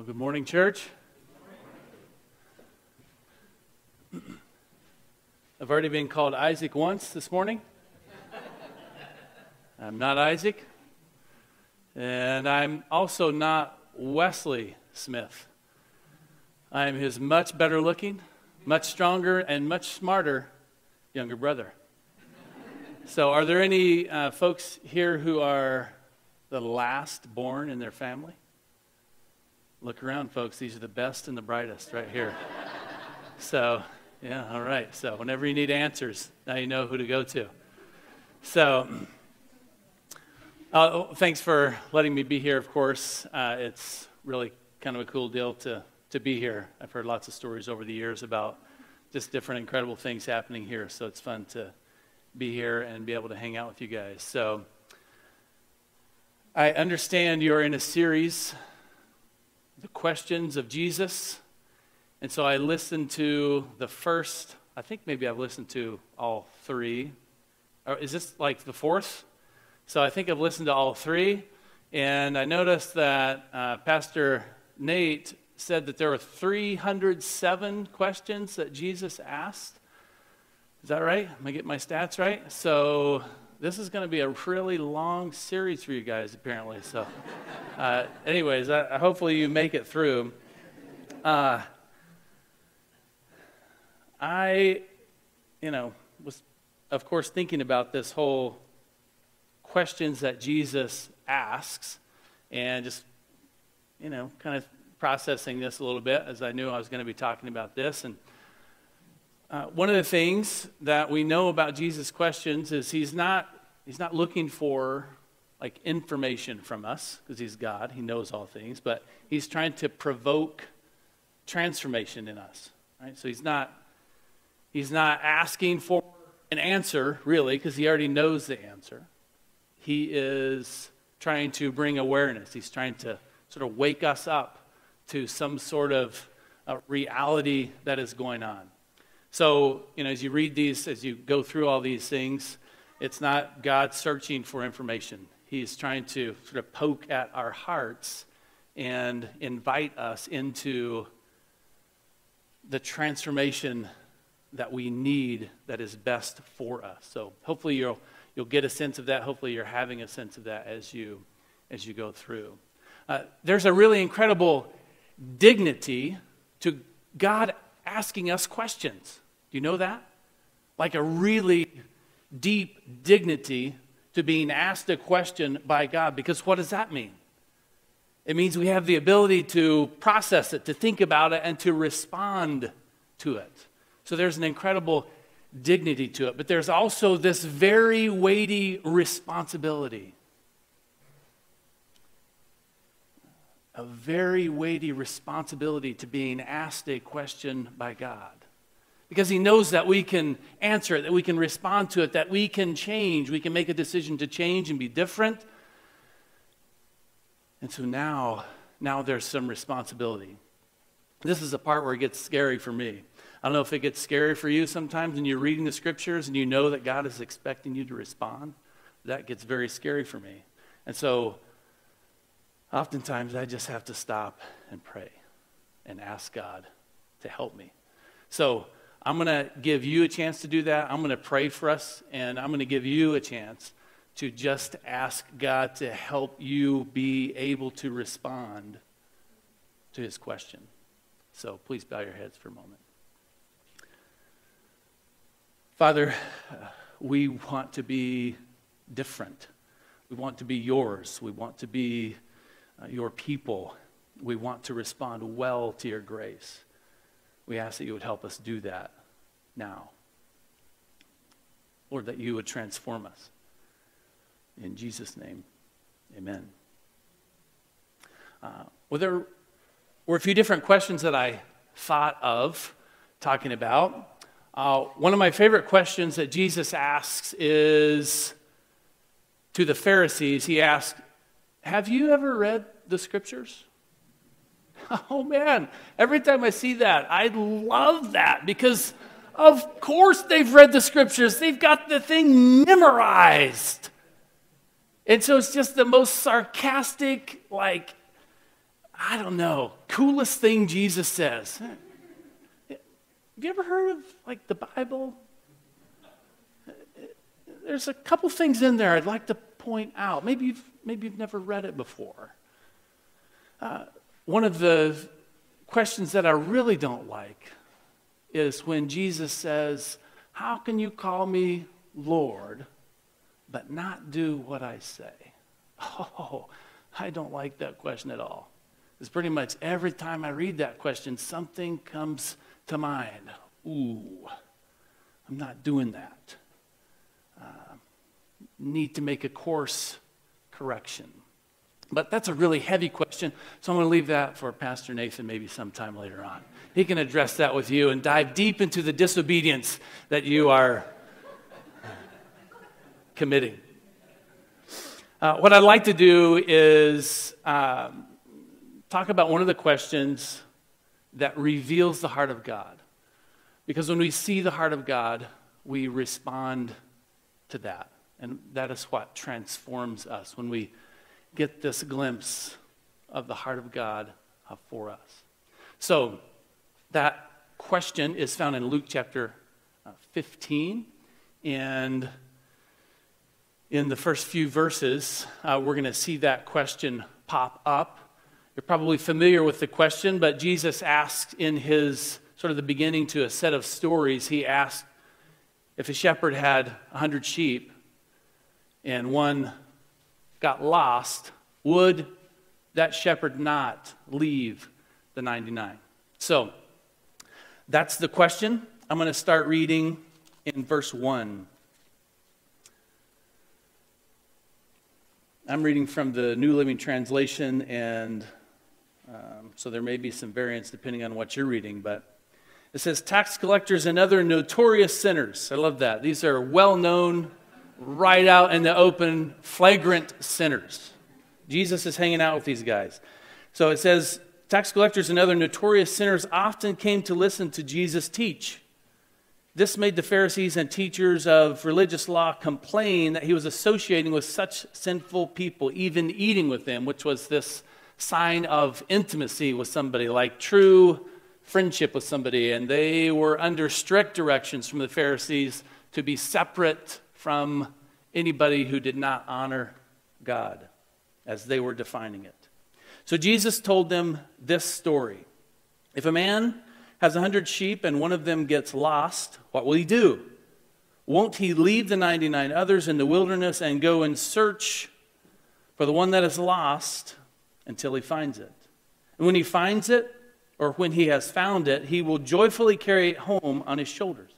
Well, good morning, church. I've already been called Isaac once this morning. I'm not Isaac. And I'm also not Wesley Smith. I'm his much better looking, much stronger, and much smarter younger brother. So, are there any uh, folks here who are the last born in their family? Look around, folks. These are the best and the brightest right here. so, yeah, all right. So, whenever you need answers, now you know who to go to. So, uh, thanks for letting me be here, of course. Uh, it's really kind of a cool deal to, to be here. I've heard lots of stories over the years about just different incredible things happening here, so it's fun to be here and be able to hang out with you guys. So, I understand you're in a series, The Questions of Jesus. And so I listened to the first, I think maybe I've listened to all three. Or is this like the fourth? So I think I've listened to all three. And I noticed that uh, Pastor Nate said that there were 307 questions that Jesus asked. Is that right? Am I getting my stats right? So this is going to be a really long series for you guys, apparently. So, uh, anyways, I, hopefully you make it through. Uh, I, you know, was, of course, thinking about this whole questions that Jesus asks and just, you know, kind of processing this a little bit as I knew I was going to be talking about this. And uh, one of the things that we know about Jesus' questions is he's not, he's not looking for like information from us because he's God, he knows all things, but he's trying to provoke transformation in us. Right? So he's not, he's not asking for an answer, really, because he already knows the answer. He is trying to bring awareness. He's trying to sort of wake us up to some sort of uh, reality that is going on. So, you know, as you read these, as you go through all these things, it's not God searching for information. He's trying to sort of poke at our hearts and invite us into the transformation that we need that is best for us. So hopefully you'll, you'll get a sense of that. Hopefully you're having a sense of that as you, as you go through. Uh, there's a really incredible dignity to God asking us questions. Do you know that? Like a really deep dignity to being asked a question by God. Because what does that mean? It means we have the ability to process it, to think about it, and to respond to it. So there's an incredible dignity to it. But there's also this very weighty responsibility. A very weighty responsibility to being asked a question by God because he knows that we can answer it, that we can respond to it, that we can change. We can make a decision to change and be different. And so now, now there's some responsibility. This is the part where it gets scary for me. I don't know if it gets scary for you sometimes when you're reading the scriptures and you know that God is expecting you to respond. That gets very scary for me. And so oftentimes I just have to stop and pray and ask God to help me. So I'm going to give you a chance to do that. I'm going to pray for us, and I'm going to give you a chance to just ask God to help you be able to respond to his question. So please bow your heads for a moment. Father, we want to be different. We want to be yours. We want to be your people. We want to respond well to your grace. We ask that you would help us do that now. Lord, that you would transform us. In Jesus' name, amen. Uh, well, there were a few different questions that I thought of talking about. Uh, one of my favorite questions that Jesus asks is to the Pharisees, he asked, Have you ever read the scriptures? Oh man, every time I see that, I love that because, of course, they've read the scriptures. They've got the thing memorized. And so it's just the most sarcastic, like, I don't know, coolest thing Jesus says. Have you ever heard of like the Bible? There's a couple things in there I'd like to point out. Maybe you've, maybe you've never read it before. Uh, one of the questions that I really don't like is when Jesus says, How can you call me Lord, but not do what I say? Oh, I don't like that question at all. It's pretty much every time I read that question, something comes to mind. Ooh, I'm not doing that. Uh, need to make a course correction. But that's a really heavy question, so I'm going to leave that for Pastor Nathan maybe sometime later on. He can address that with you and dive deep into the disobedience that you are committing. Uh, what I'd like to do is um, talk about one of the questions that reveals the heart of God. Because when we see the heart of God, we respond to that. And that is what transforms us when we get this glimpse of the heart of God uh, for us. So, that question is found in Luke chapter uh, 15. And in the first few verses, uh, we're going to see that question pop up. You're probably familiar with the question, but Jesus asked in his sort of the beginning to a set of stories, he asked if a shepherd had 100 sheep and one got lost, would that shepherd not leave the 99? So that's the question. I'm going to start reading in verse 1. I'm reading from the New Living Translation, and um, so there may be some variance depending on what you're reading, but it says, Tax collectors and other notorious sinners. I love that. These are well known, right out in the open, flagrant sinners. Jesus is hanging out with these guys. So it says, Tax collectors and other notorious sinners often came to listen to Jesus teach. This made the Pharisees and teachers of religious law complain that he was associating with such sinful people, even eating with them, which was this sign of intimacy with somebody, like true friendship with somebody. And they were under strict directions from the Pharisees to be separate from anybody who did not honor God, as they were defining it. So Jesus told them this story If a man has a hundred sheep and one of them gets lost, what will he do? Won't he leave the 99 others in the wilderness and go and search for the one that is lost until he finds it? And when he finds it, or when he has found it, he will joyfully carry it home on his shoulders.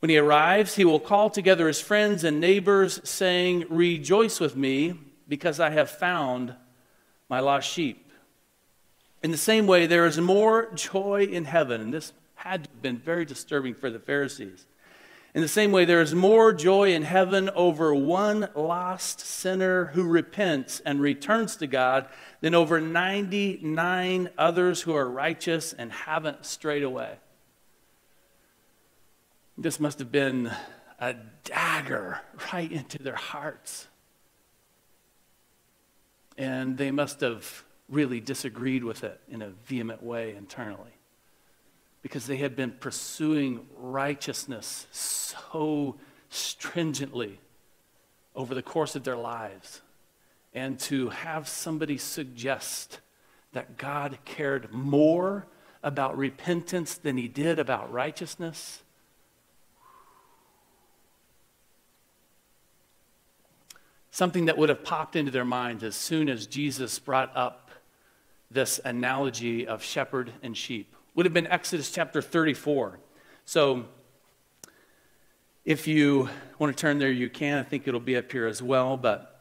When he arrives, he will call together his friends and neighbors, saying, Rejoice with me, because I have found my lost sheep. In the same way, there is more joy in heaven, and this had to have been very disturbing for the Pharisees. In the same way, there is more joy in heaven over one lost sinner who repents and returns to God than over 99 others who are righteous and haven't strayed away. This must have been a dagger right into their hearts. And they must have really disagreed with it in a vehement way internally because they had been pursuing righteousness so stringently over the course of their lives. And to have somebody suggest that God cared more about repentance than he did about righteousness. Something that would have popped into their minds as soon as Jesus brought up this analogy of shepherd and sheep. Would have been Exodus chapter 34. So if you want to turn there, you can. I think it'll be up here as well. But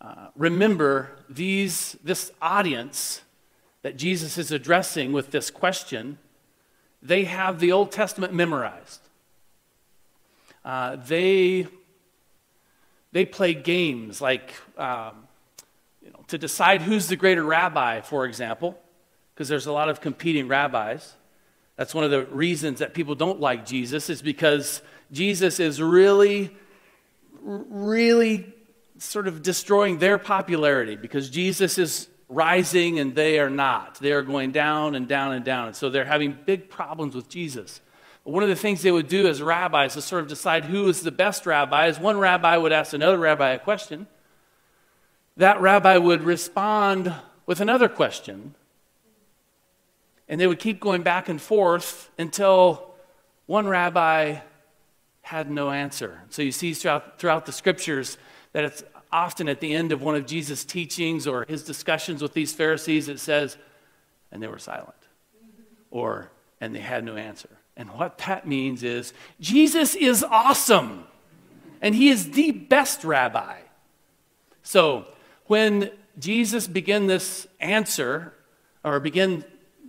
uh, remember, these, this audience that Jesus is addressing with this question, they have the Old Testament memorized. Uh, they, they play games like um, to decide who's the greater rabbi, for example, because there's a lot of competing rabbis. That's one of the reasons that people don't like Jesus, is because Jesus is really, really sort of destroying their popularity because Jesus is rising and they are not. They are going down and down and down. And so they're having big problems with Jesus. One of the things they would do as rabbis to sort of decide who is the best rabbi is one rabbi would ask another rabbi a question. That rabbi would respond with another question. And they would keep going back and forth until one rabbi had no answer. So you see throughout, throughout the scriptures that it's often at the end of one of Jesus' teachings or his discussions with these Pharisees, it says, and they were silent, or, and they had no answer. And what that means is Jesus is awesome, and he is the best rabbi. So when Jesus began this answer, or began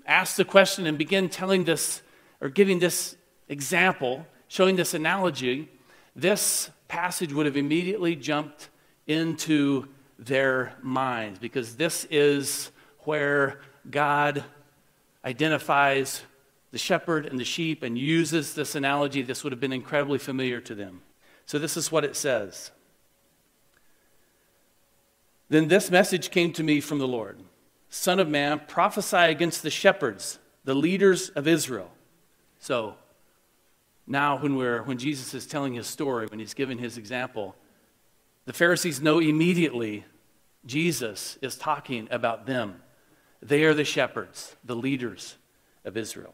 ask the question and begin telling this or giving this example, showing this analogy, this passage would have immediately jumped into their minds because this is where God identifies the shepherd and the sheep and uses this analogy. This would have been incredibly familiar to them. So, this is what it says. Then this message came to me from the Lord Son of man, prophesy against the shepherds, the leaders of Israel. So, now when, we're, when Jesus is telling his story, when he's giving his example, the Pharisees know immediately Jesus is talking about them. They are the shepherds, the leaders of Israel.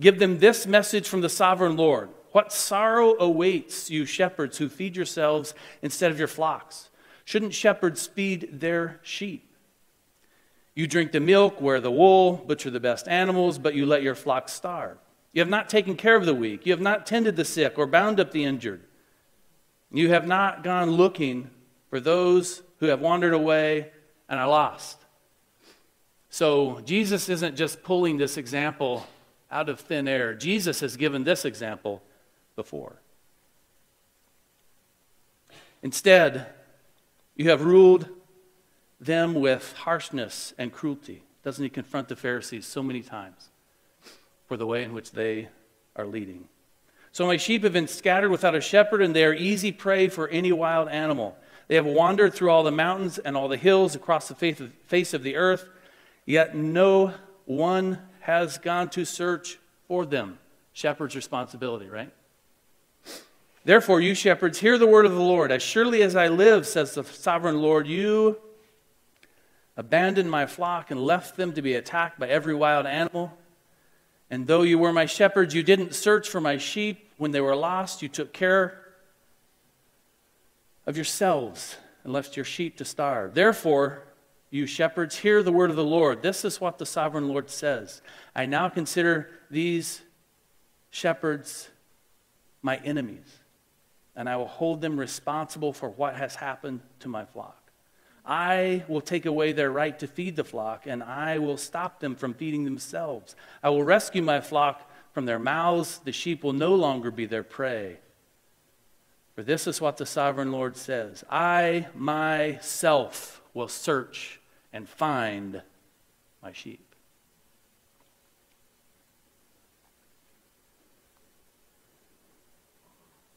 Give them this message from the sovereign Lord What sorrow awaits you, shepherds who feed yourselves instead of your flocks? Shouldn't shepherds feed their sheep? You drink the milk, wear the wool, butcher the best animals, but you let your flocks starve. You have not taken care of the weak. You have not tended the sick or bound up the injured. You have not gone looking for those who have wandered away and are lost. So Jesus isn't just pulling this example out of thin air. Jesus has given this example before. Instead, you have ruled them with harshness and cruelty. Doesn't he confront the Pharisees so many times for the way in which they are leading? So my sheep have been scattered without a shepherd, and they are easy prey for any wild animal. They have wandered through all the mountains and all the hills across the face of the earth, yet no one has gone to search for them. Shepherd's responsibility, right? Therefore, you shepherds, hear the word of the Lord. As surely as I live, says the sovereign Lord, you abandoned my flock and left them to be attacked by every wild animal. And though you were my shepherds, you didn't search for my sheep. When they were lost, you took care of yourselves and left your sheep to starve. Therefore, you shepherds, hear the word of the Lord. This is what the sovereign Lord says. I now consider these shepherds my enemies, and I will hold them responsible for what has happened to my flock. I will take away their right to feed the flock, and I will stop them from feeding themselves. I will rescue my flock from their mouths. The sheep will no longer be their prey. For this is what the sovereign Lord says I myself will search and find my sheep.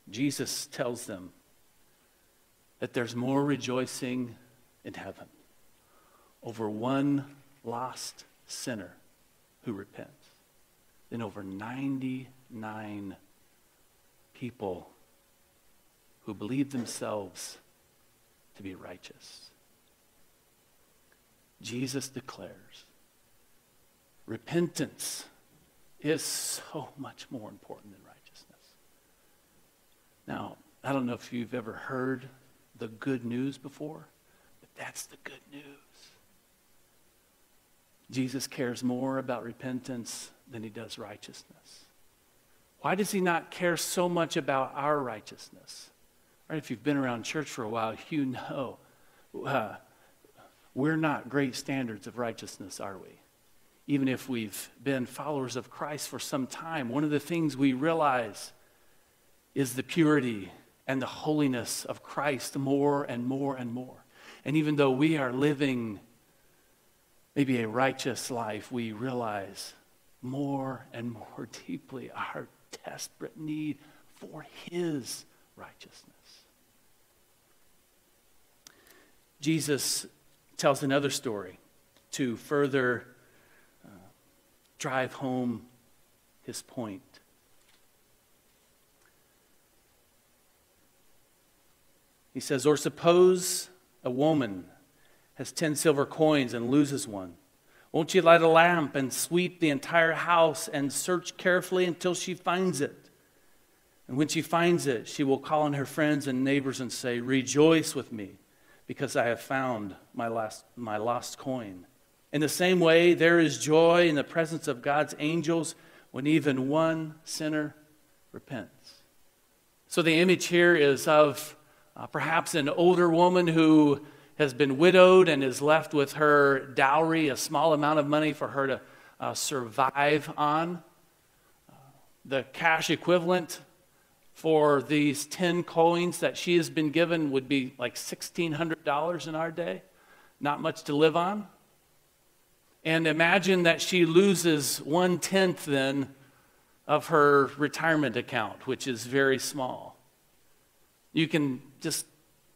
Jesus tells them that there's more rejoicing in heaven over one lost sinner who repents than over 99 people who believe themselves to be righteous. Jesus declares repentance is so much more important than righteousness. Now, I don't know if you've ever heard the good news before. But that's the good news. Jesus cares more about repentance than he does righteousness. Why does he not care so much about our righteousness? Right? If you've been around church for a while, you know uh, we're not great standards of righteousness, are we? Even if we've been followers of Christ for some time, one of the things we realize is the purity and the holiness of Christ more and more and more. And even though we are living maybe a righteous life, we realize more and more deeply our desperate need for His righteousness. Jesus tells another story to further uh, drive home his point. He says, Or suppose a woman has 10 silver coins and loses one. Won't you light a lamp and sweep the entire house and search carefully until she finds it? And when she finds it, she will call on her friends and neighbors and say, Rejoice with me, because I have found my, last, my lost coin. In the same way, there is joy in the presence of God's angels when even one sinner repents. So the image here is of uh, perhaps an older woman who has been widowed and is left with her dowry, a small amount of money for her to uh, survive on. Uh, the cash equivalent for these 10 coins that she has been given would be like $1,600 in our day. Not much to live on. And imagine that she loses one tenth then of her retirement account, which is very small. You can just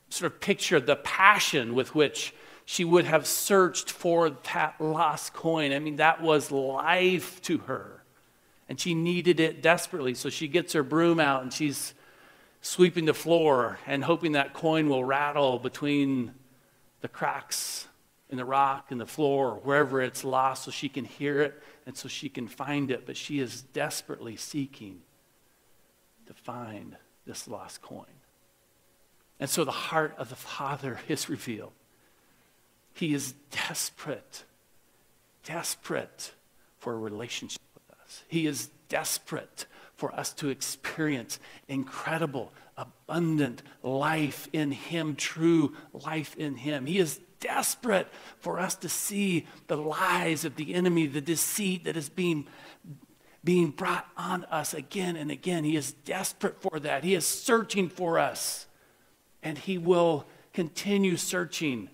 sort of picture the passion with which she would have searched for that lost coin. I mean, that was life to her. And she needed it desperately. So she gets her broom out and she's sweeping the floor and hoping that coin will rattle between the cracks in the rock and the floor, wherever it's lost, so she can hear it and so she can find it. But she is desperately seeking to find this lost coin. And so the heart of the Father is revealed. He is desperate, desperate for a relationship. He is desperate for us to experience incredible, abundant life in Him, true life in Him. He is desperate for us to see the lies of the enemy, the deceit that is being, being brought on us again and again. He is desperate for that. He is searching for us and he will continue searching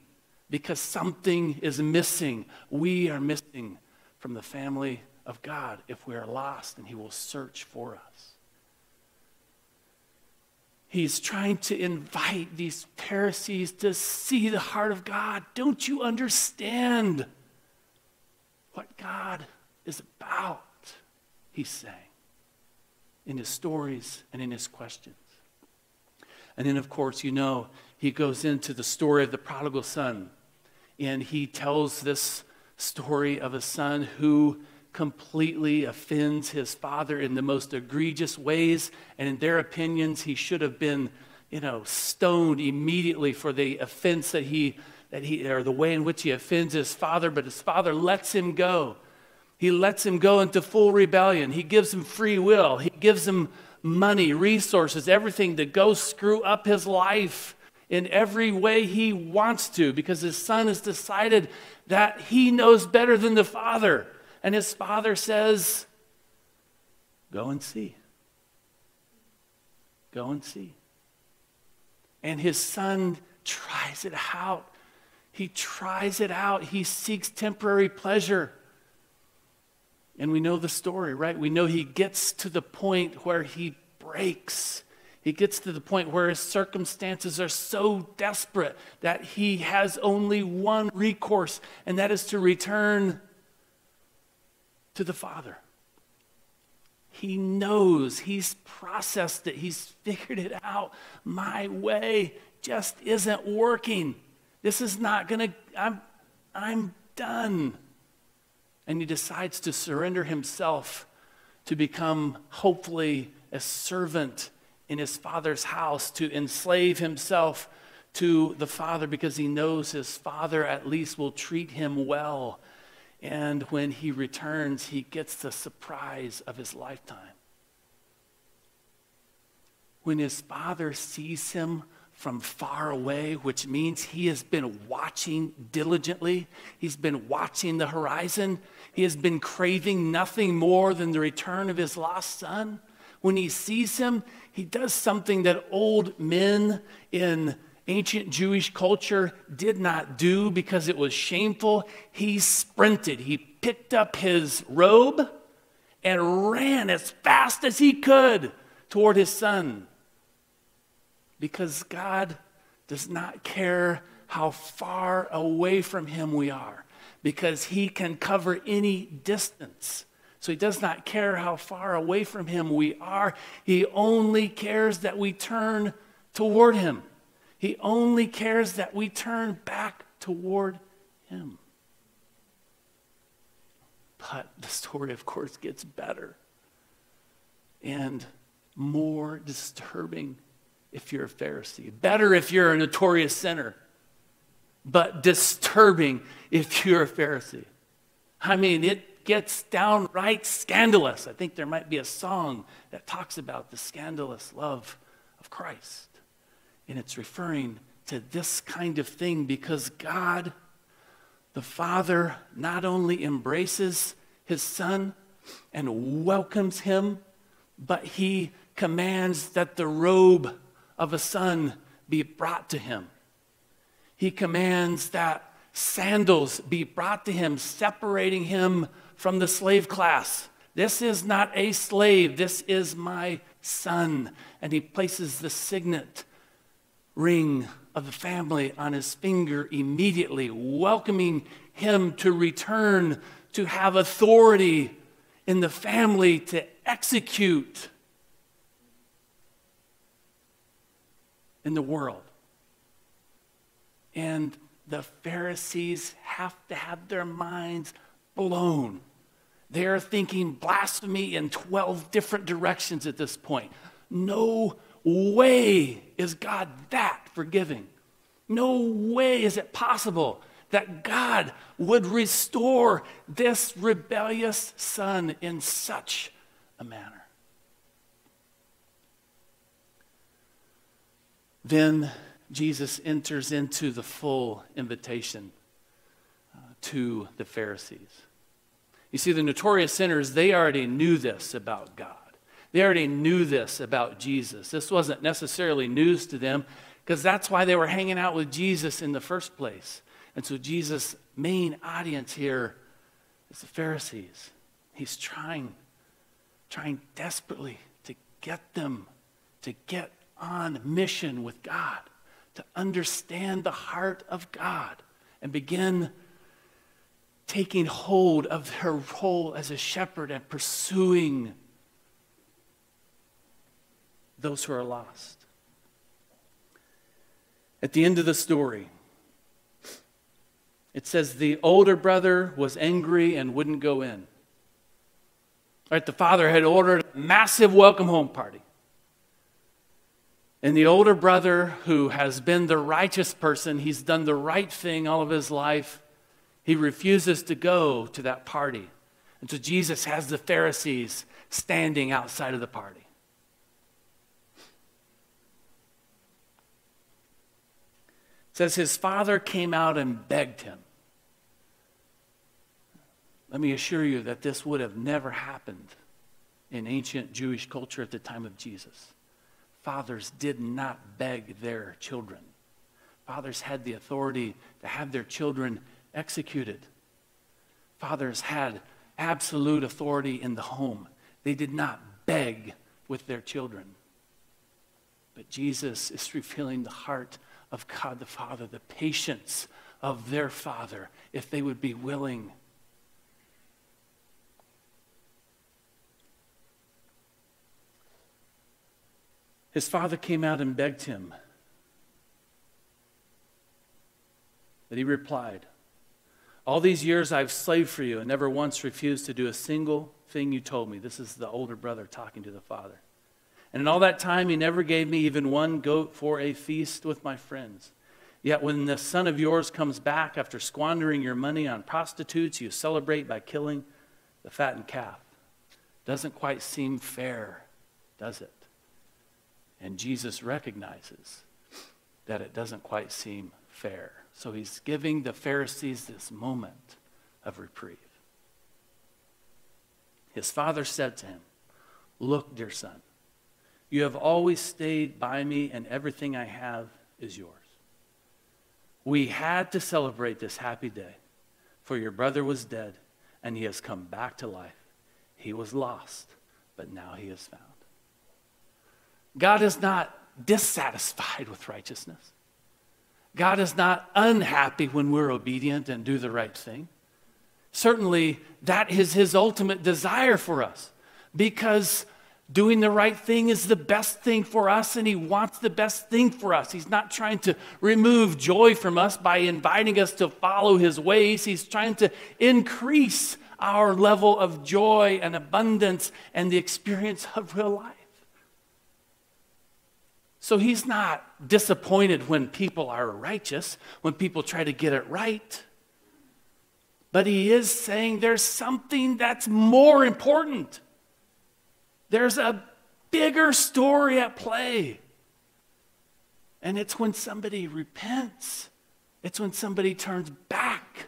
because something is missing. We are missing from the family of God if we are lost, and he will search for us. He's trying to invite these Pharisees to see the heart of God. Don't you understand what God is about? He's saying in his stories and in his questions. And then, of course, you know, he goes into the story of the prodigal son. And he tells this story of a son who completely offends his father in the most egregious ways. And in their opinions, he should have been, you know, stoned immediately for the offense that he, that he, or the way in which he offends his father. But his father lets him go. He lets him go into full rebellion. He gives him free will. He gives him money, resources, everything to go screw up his life in every way he wants to because his son has decided that he knows better than the father. And his father says, Go and see. Go and see. And his son tries it out. He tries it out. He seeks temporary pleasure. And we know the story, right? We know he gets to the point where he breaks. He gets to the point where his circumstances are so desperate that he has only one recourse, and that is to return to the Father. He knows, he's processed it, he's figured it out. My way just isn't working. This is not going to, I'm, I'm done. And he decides to surrender himself to become, hopefully, a servant in his father's house, to enslave himself to the father because he knows his father at least will treat him well. And when he returns, he gets the surprise of his lifetime. When his father sees him from far away, which means he has been watching diligently. He's been watching the horizon. He has been craving nothing more than the return of his lost son. When he sees him, he does something that old men in ancient Jewish culture did not do because it was shameful. He sprinted, he picked up his robe and ran as fast as he could toward his son because God does not care how far away from Him we are. because he can cover any distance. So he does not care how far away from him we are. He only cares that we turn toward him. He only cares that we turn back toward him. But the story, of course, gets better and more disturbing if you're a Pharisee. Better if you're a notorious sinner, but disturbing if you're a Pharisee. I mean, it gets downright scandalous. I think there might be a song that talks about the scandalous love of Christ. And it's referring to this kind of thing because God, the Father, not only embraces his Son and welcomes him, but he commands that the robe of a son be brought to him. He commands that sandals be brought to him, separating him from the slave class. This is not a slave, this is my son. And he places the signet ring of the family on his finger immediately, welcoming him to return to have authority in the family to execute in the world. And the Pharisees have to have their minds blown. They're thinking blasphemy in 12 different directions at this point. No way is God that forgiving. No way is it possible that God would restore this rebellious son in such a manner. Then Jesus enters into the full invitation uh, to the Pharisees. You see, the notorious sinners, they already knew this about God. They already knew this about Jesus. This wasn't necessarily news to them because that's why they were hanging out with Jesus in the first place. And so Jesus' main audience here is the Pharisees. He's trying, trying desperately to get them to get on mission with God, to understand the heart of God and begin taking hold of her role as a shepherd and pursuing those who are lost. At the end of the story, it says the older brother was angry and wouldn't go in. Right, the father had ordered a massive welcome home party. And the older brother, who has been the righteous person, he's done the right thing all of his life, he refuses to go to that party. And so Jesus has the Pharisees standing outside of the party. It says his father came out and begged him. Let me assure you that this would have never happened in ancient Jewish culture at the time of Jesus. Fathers did not beg their children. Fathers had the authority to have their children executed. Fathers had absolute authority in the home. They did not beg with their children. But Jesus is revealing the heart of God the Father, the patience of their Father, if they would be willing. His father came out and begged him. But he replied, All these years I've slaved for you and never once refused to do a single thing you told me. This is the older brother talking to the father. And in all that time, he never gave me even one goat for a feast with my friends. Yet when the son of yours comes back after squandering your money on prostitutes, you celebrate by killing the fattened calf. Doesn't quite seem fair, does it? And Jesus recognizes that it doesn't quite seem fair. So he's giving the Pharisees this moment of reprieve. His father said to him, Look, dear son, you have always stayed by me, and everything I have is yours. We had to celebrate this happy day, for your brother was dead, and he has come back to life. He was lost, but now he is found. God is not dissatisfied with righteousness. God is not unhappy when we're obedient and do the right thing. Certainly, that is his ultimate desire for us because doing the right thing is the best thing for us and he wants the best thing for us. He's not trying to remove joy from us by inviting us to follow his ways, he's trying to increase our level of joy and abundance and the experience of real life. So he's not disappointed when people are righteous, when people try to get it right. But he is saying there's something that's more important. There's a bigger story at play. And it's when somebody repents, it's when somebody turns back.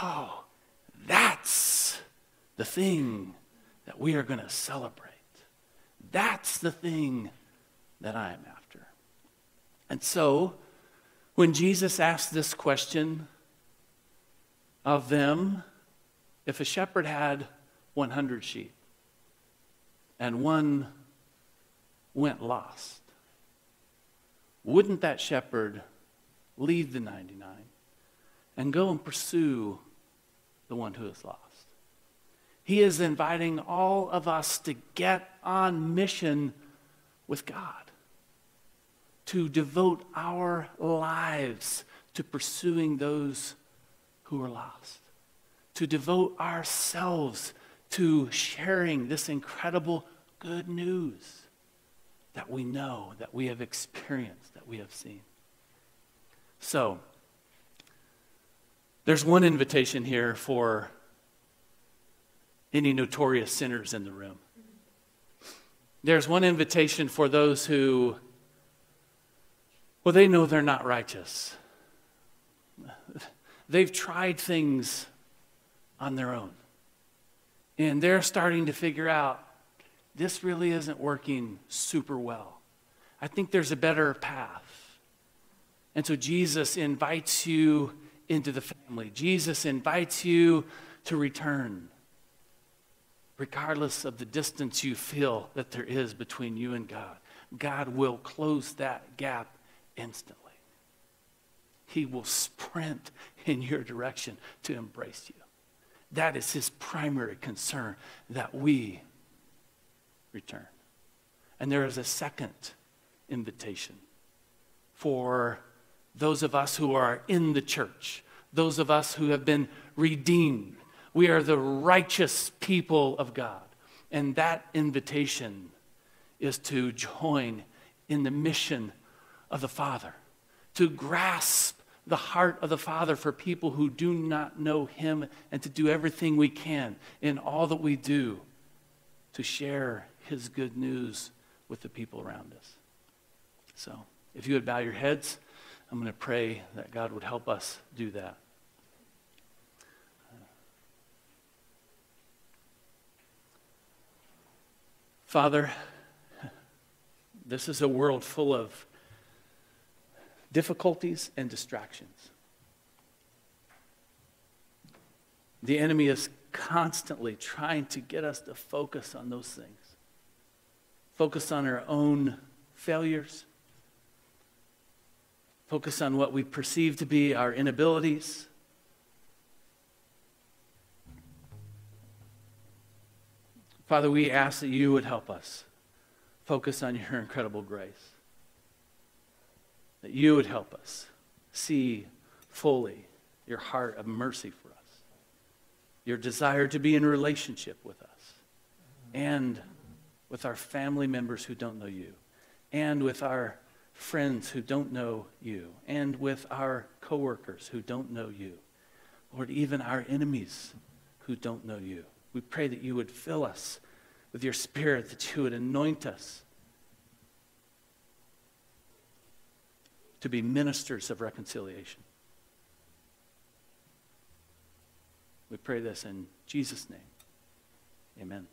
Oh, that's the thing that we are going to celebrate. That's the thing that I am after. And so, when Jesus asked this question of them, if a shepherd had 100 sheep and one went lost, wouldn't that shepherd leave the 99 and go and pursue the one who is lost? He is inviting all of us to get on mission with God to devote our lives to pursuing those who are lost, to devote ourselves to sharing this incredible good news that we know, that we have experienced, that we have seen. So, there's one invitation here for any notorious sinners in the room. There's one invitation for those who well, they know they're not righteous. They've tried things on their own. And they're starting to figure out this really isn't working super well. I think there's a better path. And so Jesus invites you into the family. Jesus invites you to return, regardless of the distance you feel that there is between you and God. God will close that gap instantly. He will sprint in your direction to embrace you. That is his primary concern that we return. And there is a second invitation for those of us who are in the church, those of us who have been redeemed. We are the righteous people of God. And that invitation is to join in the mission of the Father, to grasp the heart of the Father for people who do not know Him, and to do everything we can in all that we do to share His good news with the people around us. So, if you would bow your heads, I'm going to pray that God would help us do that. Father, this is a world full of difficulties and distractions. The enemy is constantly trying to get us to focus on those things, focus on our own failures, focus on what we perceive to be our inabilities. Father, we ask that you would help us focus on your incredible grace that you would help us see fully your heart of mercy for us, your desire to be in relationship with us, and with our family members who don't know you, and with our friends who don't know you, and with our coworkers who don't know you, Lord, even our enemies who don't know you. We pray that you would fill us with your spirit, that you would anoint us to be ministers of reconciliation. We pray this in Jesus' name. Amen.